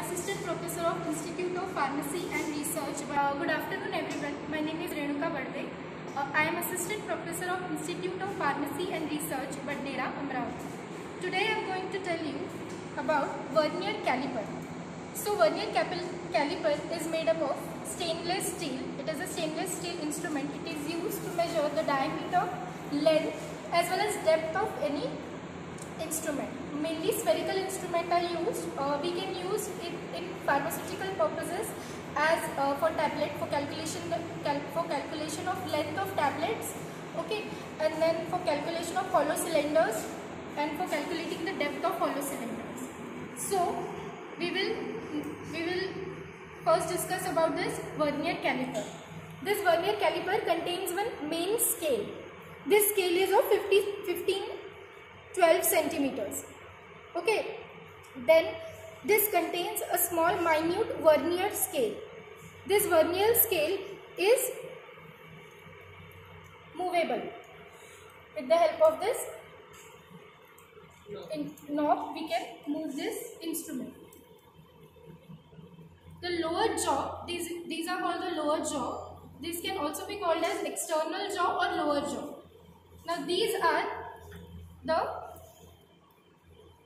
Assistant Professor of Institute of Pharmacy and Research. Uh, good afternoon everyone. My name is Renuka Badwe. Uh, I am Assistant Professor of Institute of Pharmacy and Research, Badnera, Amravati. Today I am going to tell you about vernier caliper. So vernier caliper is made up of stainless steel. It is a stainless steel instrument. It is used to measure the diameter, length as well as depth of any instrument. Mainly spherical instrument are used. Uh, we can use it in pharmaceutical purposes as uh, for tablet for calculation cal for calculation of length of tablets. Okay, and then for calculation of hollow cylinders and for calculating the depth of hollow cylinders. So we will we will first discuss about this vernier caliper. This vernier caliper contains one main scale. This scale is of 50, 15 12 centimeters. Okay. Then this contains a small minute vernier scale. This vernier scale is movable. With the help of this knob we can move this instrument. The lower jaw, these, these are called the lower jaw. This can also be called as external jaw or lower jaw. Now these are the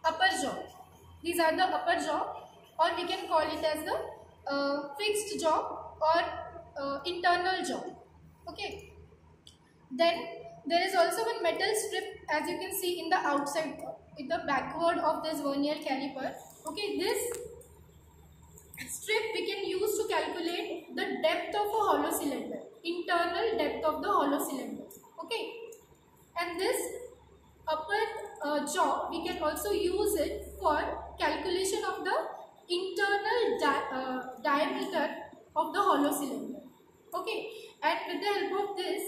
upper jaw. These are the upper jaw or we can call it as the uh, fixed jaw or uh, internal jaw. Okay. Then there is also one metal strip as you can see in the outside, in the backward of this vernier caliper. Okay, this strip we can use to calculate the depth of a hollow cylinder, internal depth of the hollow cylinder. Okay, and this upper uh, jaw we can also use it for calculation of the internal di uh, of the hollow cylinder. Okay and with the help of this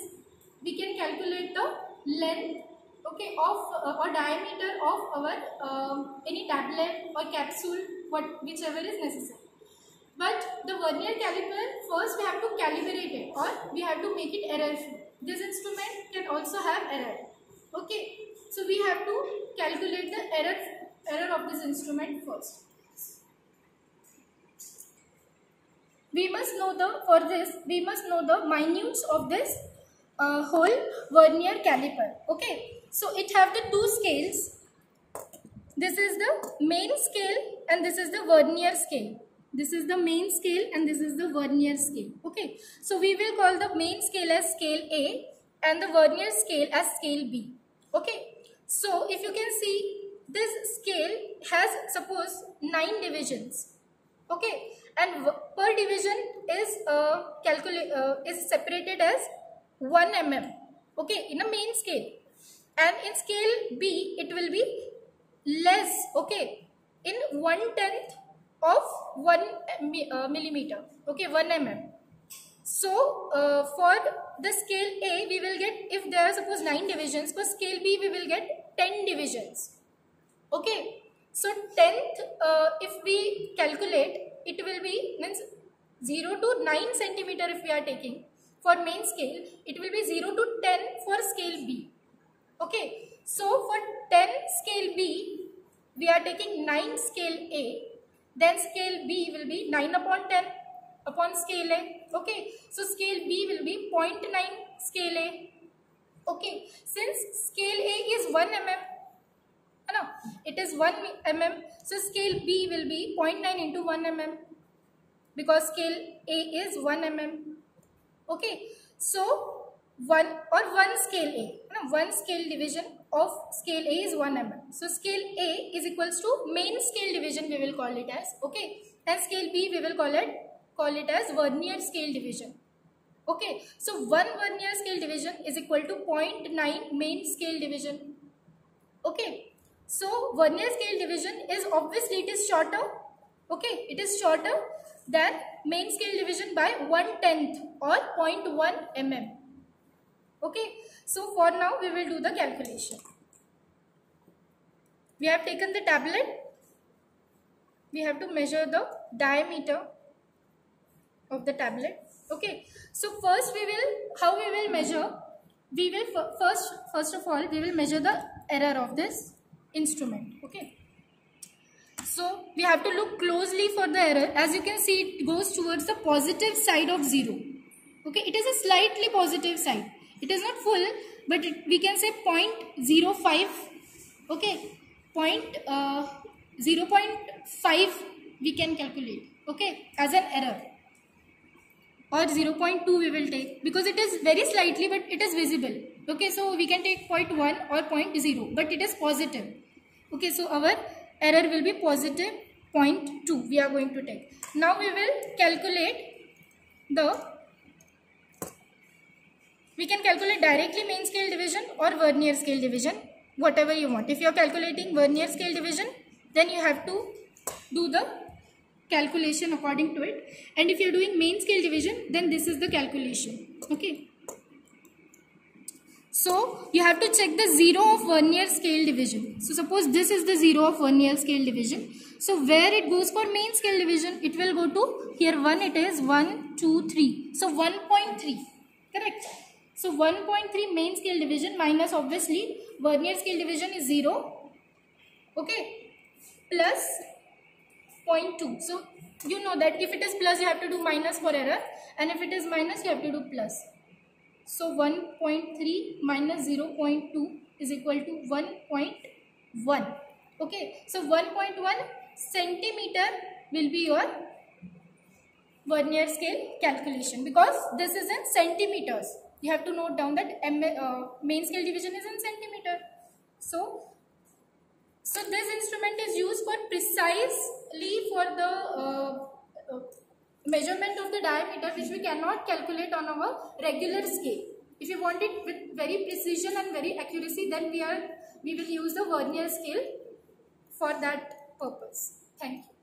we can calculate the length okay of uh, or diameter of our um, any tablet or capsule what whichever is necessary. But the vernier caliper first we have to calibrate it or we have to make it error free this instrument can also have error. Okay so we have to calculate the error, error of this instrument first. We must know the, for this, we must know the minutes of this uh, whole vernier caliper. Okay. So it have the two scales. This is the main scale and this is the vernier scale. This is the main scale and this is the vernier scale. Okay. So we will call the main scale as scale A and the vernier scale as scale B. Okay. So if you can see this scale has suppose 9 divisions. Okay and per division is uh, uh, is separated as 1 mm. Okay in a main scale and in scale B it will be less okay in 1 tenth of 1 uh, millimeter okay 1 mm. So uh, for the scale A, we will get, if there are suppose 9 divisions, for scale B, we will get 10 divisions. Okay. So 10th, uh, if we calculate, it will be, means 0 to 9 centimeter if we are taking. For main scale, it will be 0 to 10 for scale B. Okay. So for 10 scale B, we are taking 9 scale A. Then scale B will be 9 upon 10 upon scale A. Okay. So scale B will be 0.9 scale A. Okay. Since scale A is 1 mm, it is 1 mm. So scale B will be 0.9 into 1 mm because scale A is 1 mm. Okay. So 1 or 1 scale A, no, 1 scale division of scale A is 1 mm. So scale A is equals to main scale division we will call it as. Okay. And scale B we will call it call it as vernier scale division. Okay, so 1 vernier scale division is equal to 0.9 main scale division. Okay, so vernier scale division is obviously it is shorter. Okay, it is shorter than main scale division by 1 tenth or 0.1 mm. Okay, so for now we will do the calculation. We have taken the tablet. We have to measure the diameter of the tablet okay so first we will how we will measure we will first first of all we will measure the error of this instrument okay So we have to look closely for the error. As you can see, it goes towards the positive side of 0. Okay, it is a slightly positive side. It is not full, but it, we can say 0.05. Okay, point, uh, 0.5 we can calculate. Okay, as an error. Or 0.2 we will take because it is very slightly but it is visible. Okay, so we can take 0.1 or 0.0 but it is positive. Okay, so our error will be positive 0.2 we are going to take. Now we will calculate the, we can calculate directly main scale division or vernier scale division, whatever you want. If you are calculating vernier scale division, then you have to do the calculation according to it. And if you are doing main scale division, then this is the calculation. Okay. So you have to check the zero of vernier scale division. So suppose this is the zero of vernier scale division. So where it goes for main scale division, it will go to here 1 it is 1, 2, 3. So 1.3 correct. So 1.3 main scale division minus obviously vernier scale division is 0 okay plus 0.2. So you know that if it is plus you have to do minus for error and if it is minus you have to do plus. So 1.3 minus 0.2 is equal to 1.1. Okay. So 1.1 centimeter will be your vernier scale calculation because this is in centimeters. You have to note down that uh, main scale division is in centimeter. So, so this instrument is used for precisely for the uh, uh, measurement of the diameter which we cannot calculate on our regular scale. If you want it with very precision and very accuracy then we are we will use the vernier scale for that purpose. Thank you.